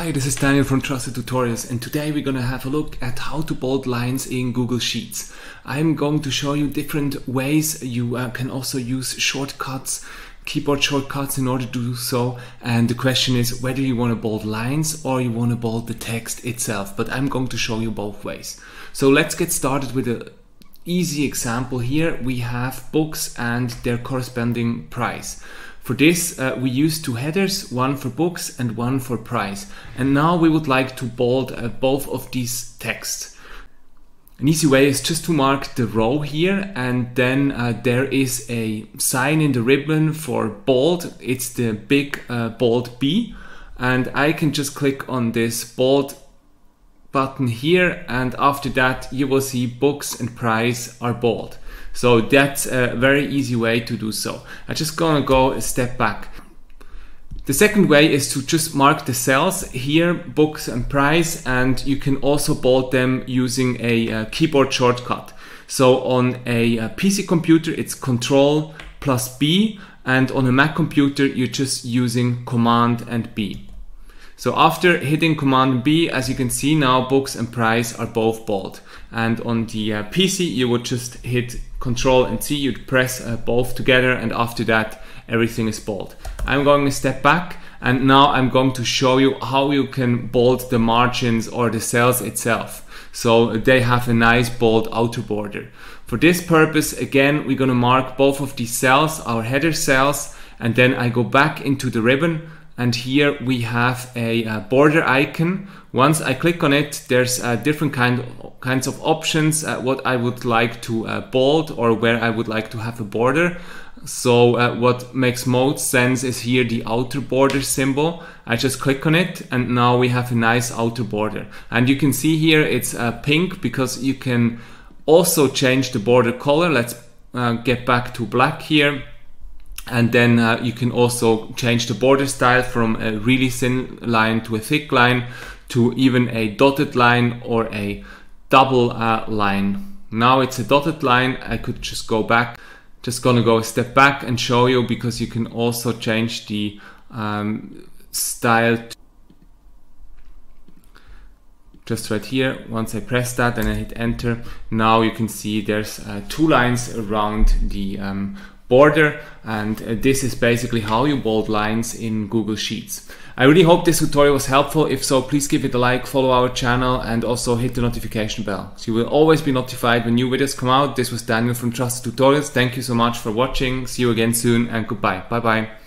Hi, this is Daniel from Trusted Tutorials and today we're going to have a look at how to bold lines in Google Sheets. I'm going to show you different ways you uh, can also use shortcuts, keyboard shortcuts in order to do so and the question is whether you want to bold lines or you want to bold the text itself but I'm going to show you both ways. So let's get started with a easy example here. We have books and their corresponding price. For this, uh, we use two headers, one for books and one for price. And now we would like to bold uh, both of these texts. An easy way is just to mark the row here and then uh, there is a sign in the ribbon for bold. It's the big uh, bold B and I can just click on this bold button here and after that you will see books and price are bold. So that's a very easy way to do so. I'm just gonna go a step back. The second way is to just mark the cells here, books and price, and you can also bold them using a, a keyboard shortcut. So on a, a, PC computer, it's Control plus B, and on a Mac computer, you're just using Command and B. So after hitting Command B, as you can see now, books and price are both bold. And on the uh, PC, you would just hit Control and C, you'd press uh, both together, and after that, everything is bold. I'm going to step back, and now I'm going to show you how you can bold the margins or the cells itself. So they have a nice bold outer border. For this purpose, again, we're going to mark both of these cells, our header cells, and then I go back into the ribbon and here we have a, a, border icon. Once I click on it, there's uh, different kind kinds of options, uh, what I would like to uh, bold or where I would like to have a border. So uh, what makes most sense is here the outer border symbol. I just click on it and now we have a nice outer border. And you can see here it's uh, pink because you can also change the border color. Let's uh, get back to black here and then uh, you can also change the border style from a really thin line to a thick line to even a dotted line or a double uh, line. Now it's a dotted line. I could just go back. Just gonna go a step back and show you because you can also change the um, style. Just right here, once I press that and I hit enter, now you can see there's uh, two lines around the um, border and uh, this is basically how you bold lines in Google Sheets. I really hope this tutorial was helpful. If so, please give it a like, follow our channel and also hit the notification bell. So you will always be notified when new videos come out. This was Daniel from Trusted Tutorials. Thank you so much for watching. See you again soon and goodbye. Bye bye.